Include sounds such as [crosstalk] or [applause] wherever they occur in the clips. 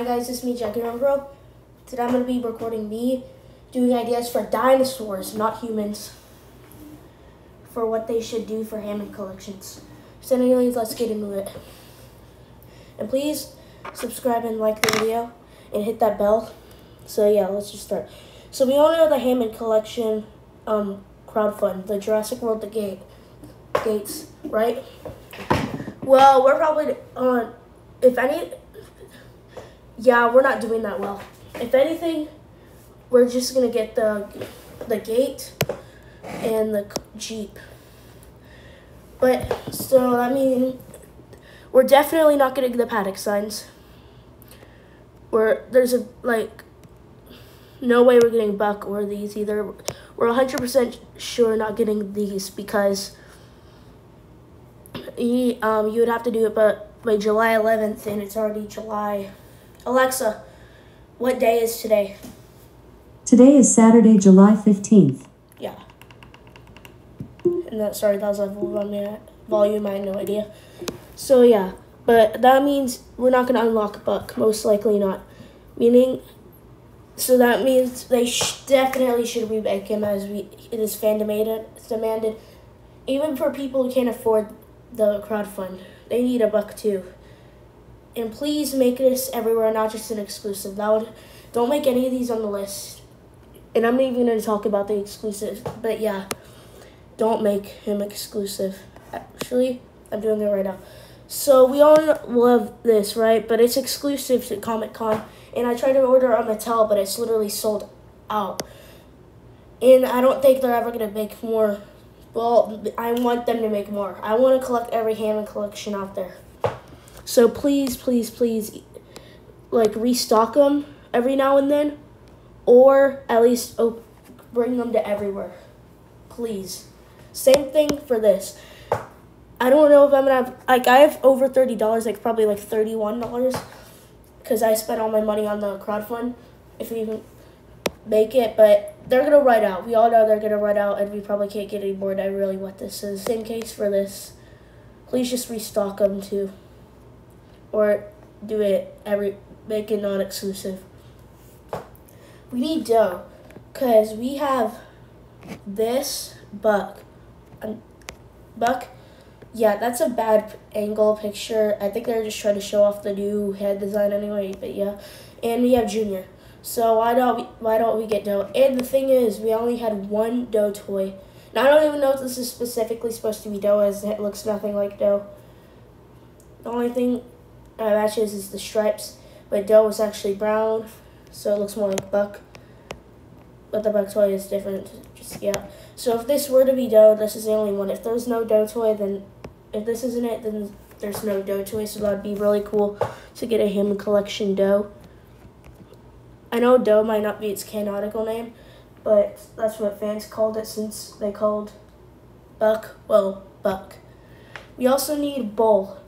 Hi guys, it's me, Jackie Bro. Today I'm going to be recording me doing ideas for dinosaurs, not humans, for what they should do for Hammond collections. So anyways, let's get into it. And please subscribe and like the video and hit that bell. So yeah, let's just start. So we all know the Hammond collection um, crowdfund, the Jurassic World, the gate, gates, right? Well, we're probably on, if any, yeah, we're not doing that well. If anything, we're just gonna get the the gate and the jeep. But so I mean, we're definitely not getting the paddock signs. We're there's a like no way we're getting buck or these either. We're 100% sure not getting these because he, um, you would have to do it but by July 11th and it's already July Alexa, what day is today? Today is Saturday, July 15th. Yeah. And that, sorry, that was a volume, volume, I had no idea. So, yeah. But that means we're not going to unlock a Buck, most likely not. Meaning, so that means they sh definitely should remake him as we it is fan demanded, demanded. Even for people who can't afford the crowdfund, they need a buck too. And please make this everywhere, not just an exclusive. That would don't make any of these on the list. And I'm not even to talk about the exclusive, but yeah, don't make him exclusive. Actually, I'm doing it right now. So we all love this, right? But it's exclusive to Comic Con, and I tried to order on Mattel, but it's literally sold out. And I don't think they're ever gonna make more. Well, I want them to make more. I want to collect every Hammond collection out there. So please, please, please, like restock them every now and then, or at least oh, bring them to everywhere. Please. Same thing for this. I don't know if I'm gonna have like I have over thirty dollars, like probably like thirty one dollars, because I spent all my money on the crowdfund. If we even make it, but they're gonna write out. We all know they're gonna write out, and we probably can't get any more. I really want this. So same case for this. Please just restock them too or do it every make it non-exclusive. We need Doe because we have this buck. Um, buck, yeah, that's a bad angle picture. I think they're just trying to show off the new head design anyway. But yeah, and we have Junior. So why don't we why don't we get Doe? And the thing is, we only had one Doe toy. Now I don't even know if this is specifically supposed to be Doe, as it looks nothing like Doe. The only thing uh, matches is the stripes, but Doe is actually brown, so it looks more like buck. But the buck toy is different. Just yeah. So if this were to be Doe, this is the only one. If there's no Doe toy, then if this isn't it, then there's no Doe toy. So that'd be really cool to get a Hammond collection Doe. I know Doe might not be its canonical name, but that's what fans called it since they called buck well buck. We also need bull.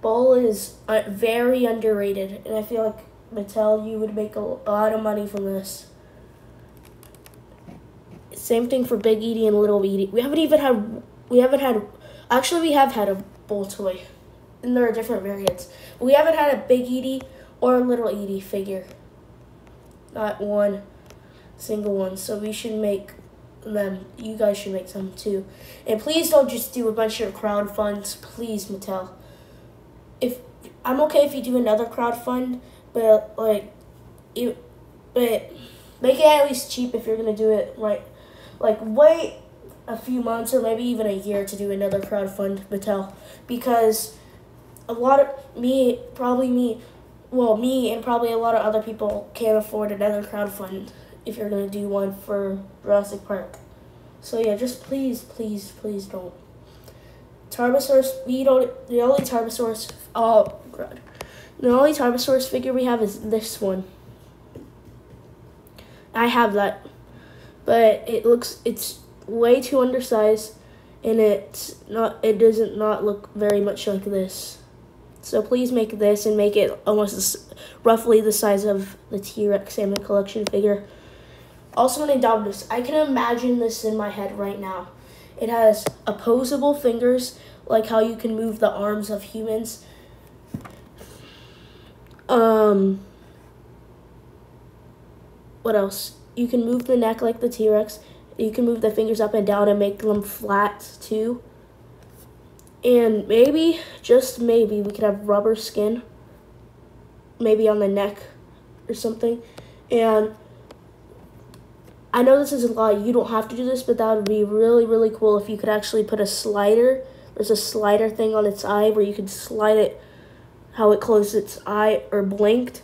Bull is uh, very underrated, and I feel like Mattel, you would make a lot of money from this. Same thing for Big Eatie and Little Eatie. We haven't even had, we haven't had, actually we have had a Bull toy, and there are different variants. We haven't had a Big Eatie or a Little Eatie figure. Not one single one, so we should make them. You guys should make some too. And please don't just do a bunch of crowd funds, please, Mattel if I'm okay if you do another crowd fund, but like you, but make it at least cheap if you're gonna do it right. Like wait a few months or maybe even a year to do another crowd fund, Mattel, because a lot of me, probably me, well me and probably a lot of other people can't afford another crowd fund if you're gonna do one for Jurassic Park. So yeah, just please, please, please don't. Tarbosaurus, we don't, the only Tarbosaurus, oh god. The only Tarbosaurus figure we have is this one. I have that, but it looks, it's way too undersized, and it's not, it doesn't not look very much like this. So please make this and make it almost roughly the size of the T-Rex Hammond Collection figure. Also an Indominus. I can imagine this in my head right now. It has opposable fingers, like how you can move the arms of humans. Um, what else? You can move the neck like the T Rex. You can move the fingers up and down and make them flat too. And maybe, just maybe, we could have rubber skin. Maybe on the neck or something. And I know this is a lot. You don't have to do this, but that would be really, really cool if you could actually put a slider. There's a slider thing on its eye where you could slide it how it closed its eye or blinked.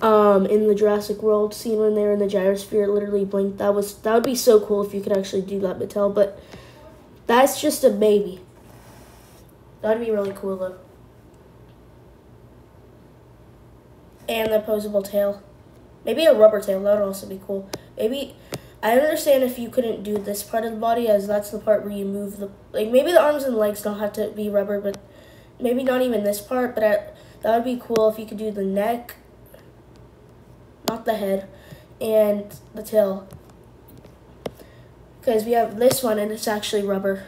Um, in the Jurassic World scene when they were in the gyrosphere, it literally blinked. That was that would be so cool if you could actually do that, Mattel. But that's just a baby. That'd be really cool though. And the opposable tail. Maybe a rubber tail, that would also be cool. Maybe, I understand if you couldn't do this part of the body as that's the part where you move the, like maybe the arms and legs don't have to be rubber, but maybe not even this part, but I, that would be cool if you could do the neck, not the head, and the tail. Because we have this one and it's actually rubber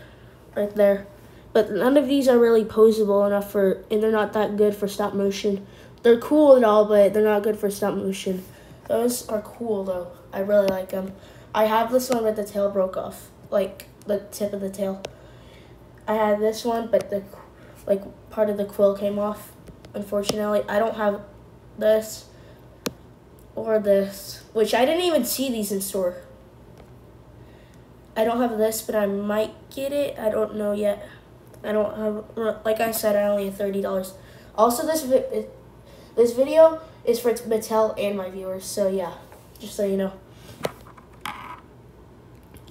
right there. But none of these are really posable enough for, and they're not that good for stop motion. They're cool and all, but they're not good for stop motion. Those are cool though. I really like them. I have this one, but the tail broke off, like the tip of the tail. I had this one, but the like part of the quill came off. Unfortunately, I don't have this or this, which I didn't even see these in store. I don't have this, but I might get it. I don't know yet. I don't have, like I said, I only have thirty dollars. Also, this this video is for Mattel and my viewers, so yeah, just so you know.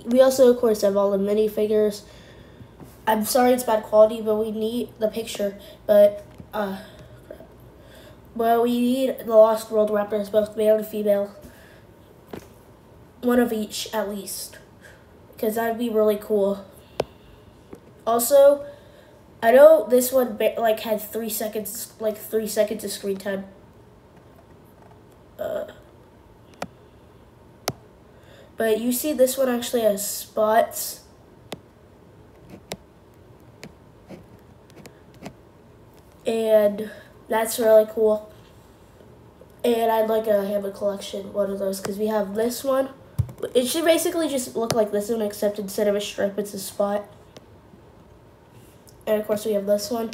We also, of course, have all the minifigures. I'm sorry it's bad quality, but we need the picture. But, uh, well, we need the Lost World Raptors, both male and female. One of each, at least. Because that'd be really cool. Also, I know this one like had three seconds, like three seconds of screen time. Uh, but you see, this one actually has spots. And that's really cool. And I'd like to have a collection, one of those, because we have this one. It should basically just look like this one, except instead of a stripe, it's a spot. And of course we have this one.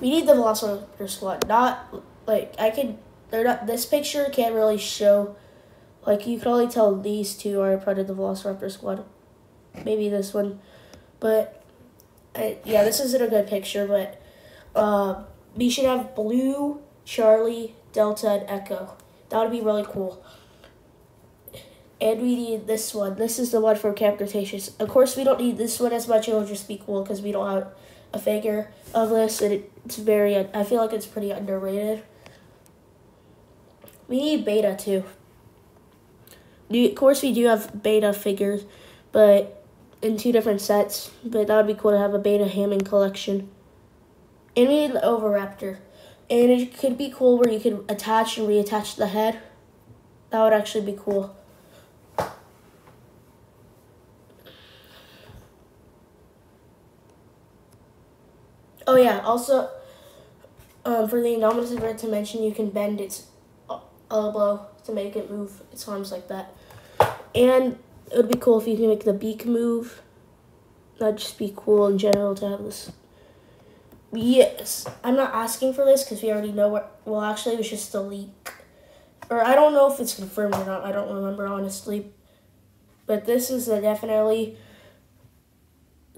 We need the Velociraptor squad. Not like I could. They're not. This picture can't really show. Like you can only tell these two are part of the Velociraptor squad. Maybe this one, but I, yeah, this isn't a good picture. But uh, we should have Blue, Charlie, Delta, and Echo. That would be really cool. And we need this one. This is the one from Camp Cretaceous. Of course, we don't need this one as much. It'll just be cool because we don't have a figure of this. And it's very, I feel like it's pretty underrated. We need beta too. Of course, we do have beta figures, but in two different sets. But that would be cool to have a beta Hammond collection. And we need the Oviraptor. And it could be cool where you could attach and reattach the head. That would actually be cool. Oh yeah, also um, for the Indominus Bird to mention, you can bend its elbow to make it move its arms like that. And it would be cool if you can make the beak move. That'd just be cool in general to have this. Yes, I'm not asking for this because we already know what. Well, actually, it was just a leak. Or I don't know if it's confirmed or not. I don't remember, honestly. But this is definitely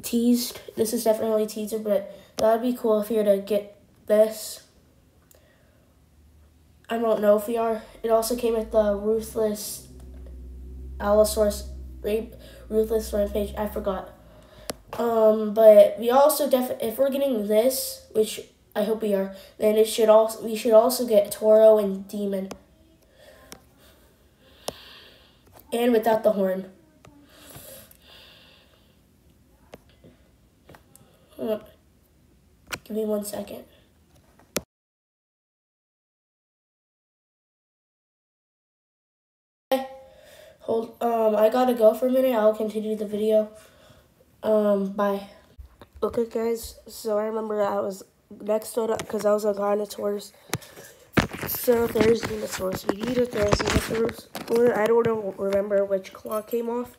teased. This is definitely teaser, but That'd be cool if you were to get this. I don't know if we are. It also came with the Ruthless Allosaurus Rape Ruthless Rampage. I forgot. Um, but we also def if we're getting this, which I hope we are, then it should also we should also get Toro and Demon. And without the horn. Give me one second. Um, I gotta go for a minute. I'll continue the video. Um, bye. Okay, guys, so I remember I was next to it because I was on Dinosaurs. So Therizinosaurus. You need a. Or I don't remember which claw came off,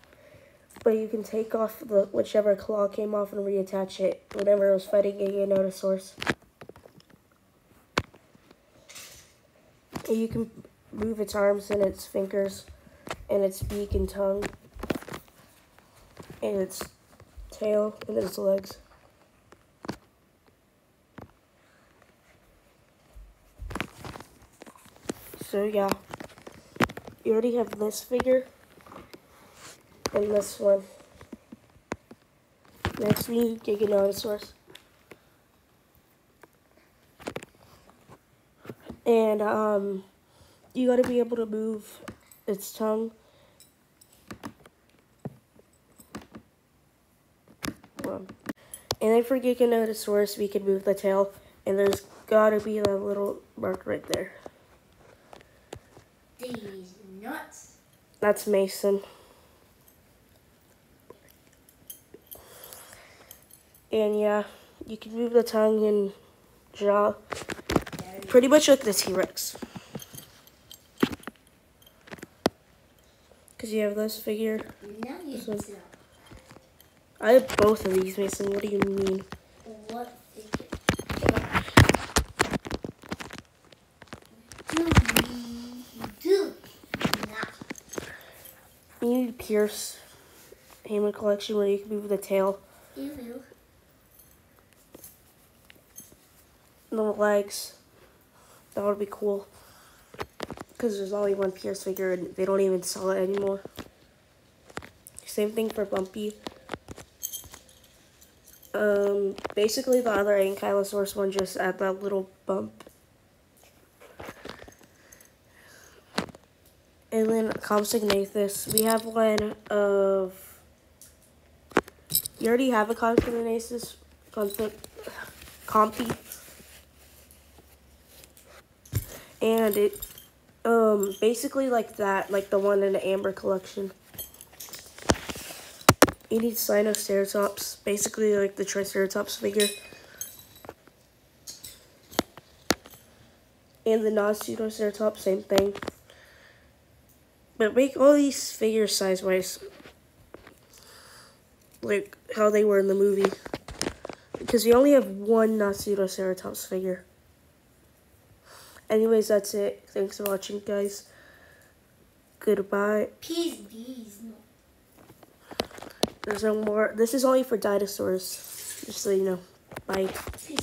but you can take off the whichever claw came off and reattach it whenever it was fighting Giganotosaurus. And you can move its arms and its fingers and its beak and tongue and its tail and its legs. So yeah, you already have this figure and this one. Next we need Giganotosaurus. And um, you gotta be able to move its tongue. And then for Giganotosaurus, we can move the tail, and there's gotta be a little mark right there. These nuts. That's Mason. And yeah, you can move the tongue and jaw pretty much like the T-Rex. Because you have this figure. Now you This one. tell. I have both of these, Mason. What do you mean? What figure? Do do not. You need Pierce Hammond Collection where you can move the tail and the legs. That would be cool. Because there's only one Pierce figure and they don't even sell it anymore. Same thing for Bumpy. Um, basically the other Ankylosaurus one just had that little bump. And then Compsognathus, we have one of. You already have a Compsognathus, Compsog, Compy, and it, um, basically like that, like the one in the Amber collection. You need Sinoceratops, basically like the Triceratops figure. And the Nasutoceratops, same thing. But make all these figures size-wise. Like how they were in the movie. Because we only have one Nasutoceratops figure. Anyways, that's it. Thanks for watching, guys. Goodbye. Peas, bees. There's no more. This is only for dinosaurs. Just so you know. Bye. [laughs]